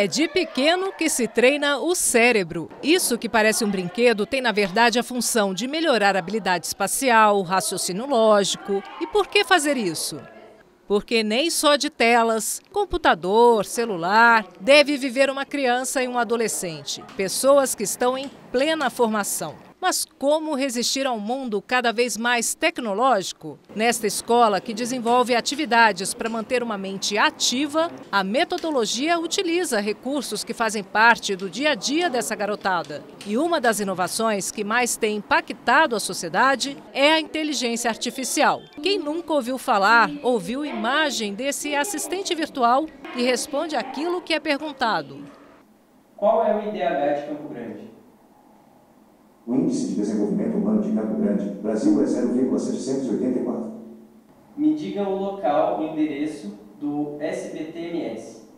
É de pequeno que se treina o cérebro. Isso que parece um brinquedo tem, na verdade, a função de melhorar a habilidade espacial, raciocínio lógico. E por que fazer isso? Porque nem só de telas, computador, celular, deve viver uma criança e um adolescente. Pessoas que estão em plena formação. Mas como resistir a um mundo cada vez mais tecnológico? Nesta escola, que desenvolve atividades para manter uma mente ativa, a metodologia utiliza recursos que fazem parte do dia a dia dessa garotada. E uma das inovações que mais tem impactado a sociedade é a inteligência artificial. Quem nunca ouviu falar, ouviu imagem desse assistente virtual e responde aquilo que é perguntado. Qual é o IDH de Grande? O Índice de Desenvolvimento Humano de Campo Grande, Brasil, é 0,784. Me diga o local, o endereço do SBTMS.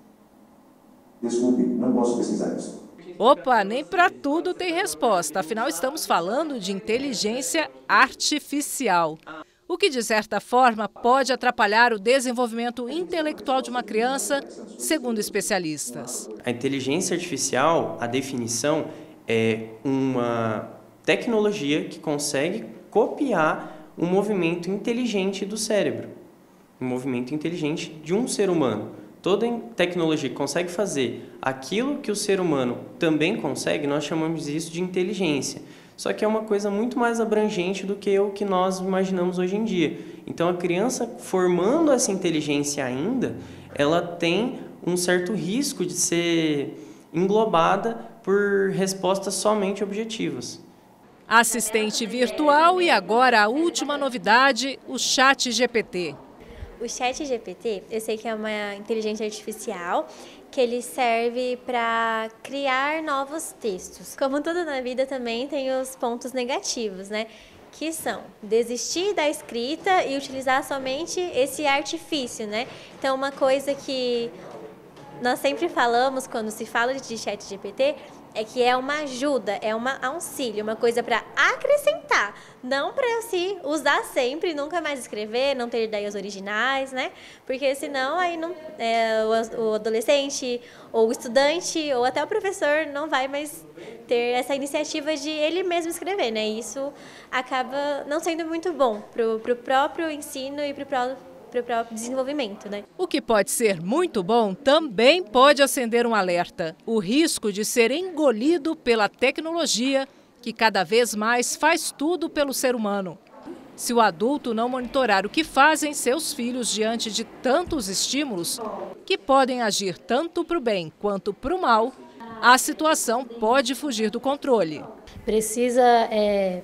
Desculpe, não posso pesquisar isso. Opa, nem para tudo tem resposta. Afinal, estamos falando de inteligência artificial. O que, de certa forma, pode atrapalhar o desenvolvimento intelectual de uma criança, segundo especialistas. A inteligência artificial, a definição, é uma tecnologia que consegue copiar um movimento inteligente do cérebro, um movimento inteligente de um ser humano. Toda tecnologia que consegue fazer aquilo que o ser humano também consegue, nós chamamos isso de inteligência. Só que é uma coisa muito mais abrangente do que o que nós imaginamos hoje em dia. Então, a criança formando essa inteligência ainda, ela tem um certo risco de ser englobada por respostas somente objetivas. Assistente virtual e agora a última novidade, o Chat GPT. O Chat GPT, eu sei que é uma inteligência artificial que ele serve para criar novos textos. Como tudo na vida também tem os pontos negativos, né? que são desistir da escrita e utilizar somente esse artifício, né? Então, uma coisa que nós sempre falamos quando se fala de chat GPT é que é uma ajuda, é uma auxílio, uma coisa para acrescentar, não para se usar sempre, nunca mais escrever, não ter ideias originais, né? Porque senão aí não, é, o, o adolescente ou o estudante ou até o professor não vai mais ter essa iniciativa de ele mesmo escrever, né? Isso acaba não sendo muito bom para o próprio ensino e para o próprio para o próprio desenvolvimento. Né? O que pode ser muito bom também pode acender um alerta: o risco de ser engolido pela tecnologia que cada vez mais faz tudo pelo ser humano. Se o adulto não monitorar o que fazem seus filhos diante de tantos estímulos, que podem agir tanto para o bem quanto para o mal, a situação pode fugir do controle. Precisa é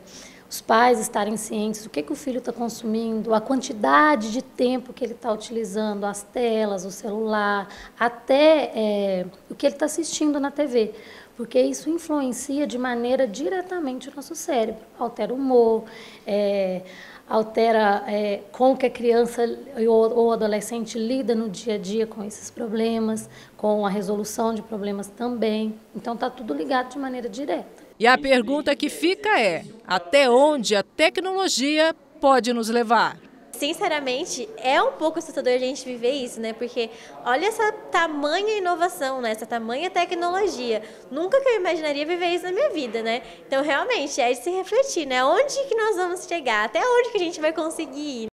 os pais estarem cientes do que, que o filho está consumindo, a quantidade de tempo que ele está utilizando, as telas, o celular, até é, o que ele está assistindo na TV, porque isso influencia de maneira diretamente o nosso cérebro, altera o humor, é, altera é, como que a criança ou, ou adolescente lida no dia a dia com esses problemas, com a resolução de problemas também. Então está tudo ligado de maneira direta. E a pergunta que fica é: até onde a tecnologia pode nos levar? Sinceramente, é um pouco assustador a gente viver isso, né? Porque olha essa tamanha inovação, né? Essa tamanha tecnologia. Nunca que eu imaginaria viver isso na minha vida, né? Então, realmente, é de se refletir, né? Onde que nós vamos chegar? Até onde que a gente vai conseguir ir?